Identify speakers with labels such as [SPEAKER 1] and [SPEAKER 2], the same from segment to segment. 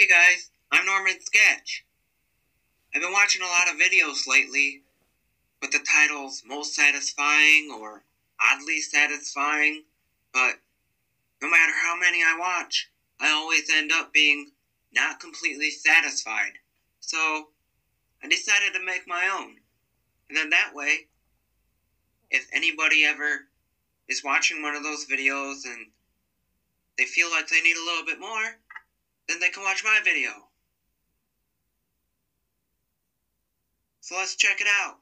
[SPEAKER 1] Hey guys, I'm Norman Sketch. I've been watching a lot of videos lately with the titles Most Satisfying or Oddly Satisfying, but no matter how many I watch, I always end up being not completely satisfied. So I decided to make my own. And then that way, if anybody ever is watching one of those videos and they feel like they need a little bit more, then they can watch my video. So let's check it out.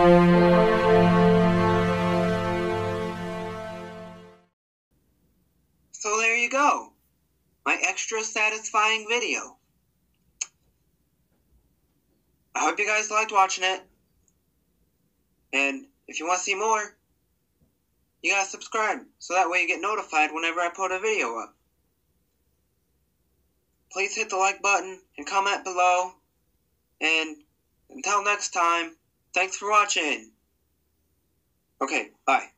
[SPEAKER 1] So there you go. My extra satisfying video. I hope you guys liked watching it. And if you want to see more, you gotta subscribe so that way you get notified whenever I put a video up. Please hit the like button and comment below. And until next time, thanks for watching. Okay, bye.